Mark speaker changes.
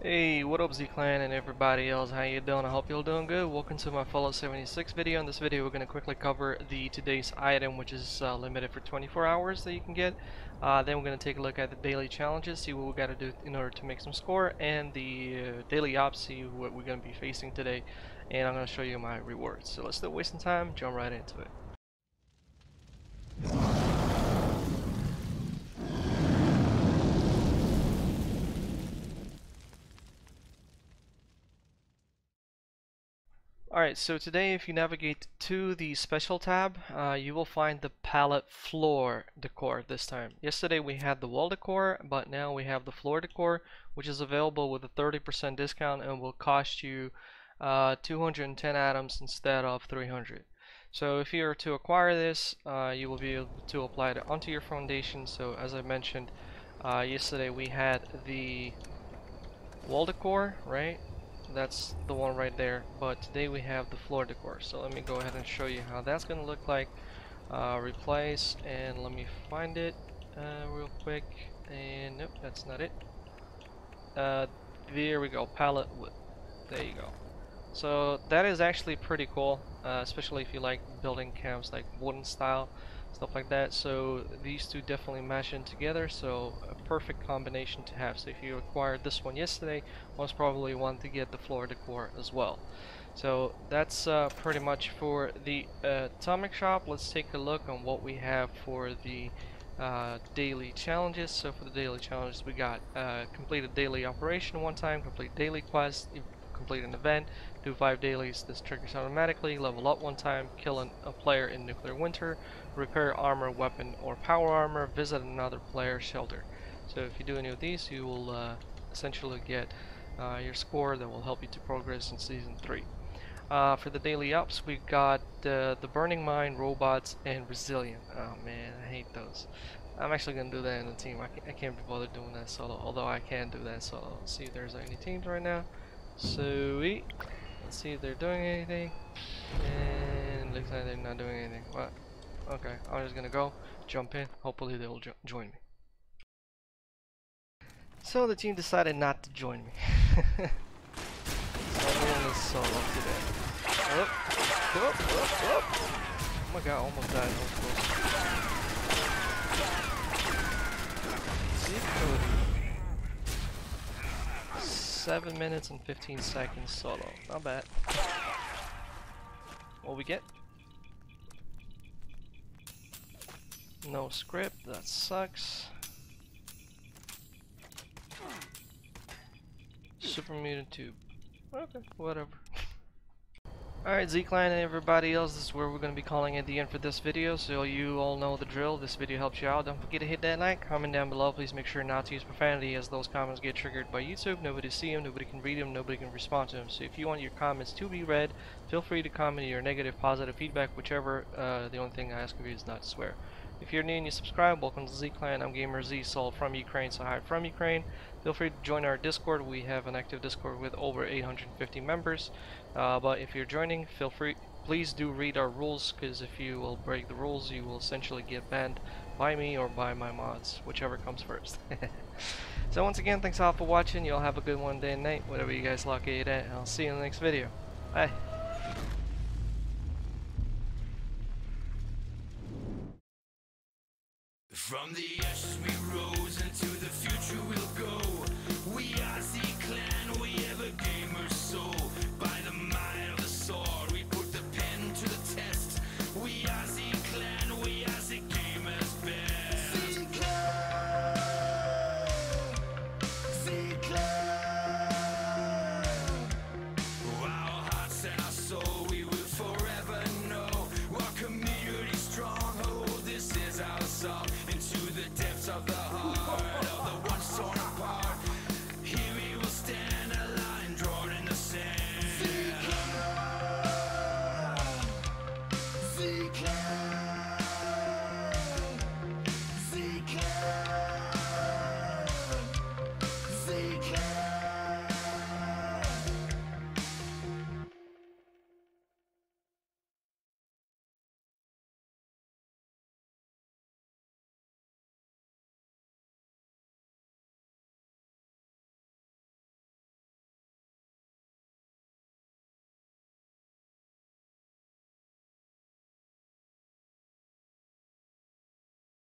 Speaker 1: Hey, what up Z-Clan and everybody else, how you doing? I hope you're doing good. Welcome to my Fallout 76 video. In this video we're going to quickly cover the today's item which is uh, limited for 24 hours that you can get. Uh, then we're going to take a look at the daily challenges, see what we got to do in order to make some score, and the uh, daily ops, see what we're going to be facing today. And I'm going to show you my rewards. So let's stop wasting time, jump right into it. Alright, so today if you navigate to the special tab, uh, you will find the pallet floor decor this time. Yesterday we had the wall decor, but now we have the floor decor, which is available with a 30% discount and will cost you uh, 210 atoms instead of 300. So if you are to acquire this, uh, you will be able to apply it onto your foundation. So as I mentioned uh, yesterday, we had the wall decor, right? That's the one right there but today we have the floor decor. So let me go ahead and show you how that's gonna look like uh, replace and let me find it uh, real quick and nope that's not it. Uh, there we go pallet wood. There you go. So that is actually pretty cool uh, especially if you like building camps like wooden style stuff like that. So these two definitely mesh in together so perfect combination to have. So if you acquired this one yesterday most probably want to get the floor decor as well. So that's uh, pretty much for the uh, atomic shop. Let's take a look on what we have for the uh, daily challenges. So for the daily challenges we got uh, complete a daily operation one time complete daily quest complete an event do 5 dailies. This triggers automatically level up one time kill an, a player in nuclear winter repair armor, weapon, or power armor, visit another player's shelter. So if you do any of these, you will uh, essentially get uh, your score that will help you to progress in Season 3. Uh, for the daily ops, we've got uh, the Burning Mine, Robots, and Resilient. Oh man, I hate those. I'm actually going to do that in a team. I can't, I can't be bothered doing that solo, although I can do that solo. Let's see if there's any teams right now. Sweet. Let's see if they're doing anything. And looks like they're not doing anything. What? Okay, I'm just gonna go, jump in, hopefully they'll jo join me. So the team decided not to join me. so I'm solo today. Oh, oh, oh, oh. oh my god, almost died. Seven minutes and 15 seconds solo. Not bad. What we get? No scrip, that sucks. Super Mutant Tube. Okay, whatever. Alright, Z-Clan and everybody else, this is where we're going to be calling it the end for this video, so you all know the drill. This video helps you out. Don't forget to hit that like, comment down below. Please make sure not to use profanity as those comments get triggered by YouTube. Nobody see them, nobody can read them, nobody can respond to them. So if you want your comments to be read, feel free to comment your negative, positive feedback, whichever. Uh, the only thing I ask of you is not to swear. If you're new and you subscribe, welcome to Z-Clan. I'm Gamer Z soul from Ukraine, so hi from Ukraine feel free to join our Discord. We have an active Discord with over 850 members. Uh, but if you're joining, feel free. Please do read our rules, because if you will break the rules, you will essentially get banned by me or by my mods, whichever comes first. so once again, thanks all for watching. Y'all have a good one day and night, whatever you guys locate at. I'll see you in the next video. Bye. From the ashes we rose.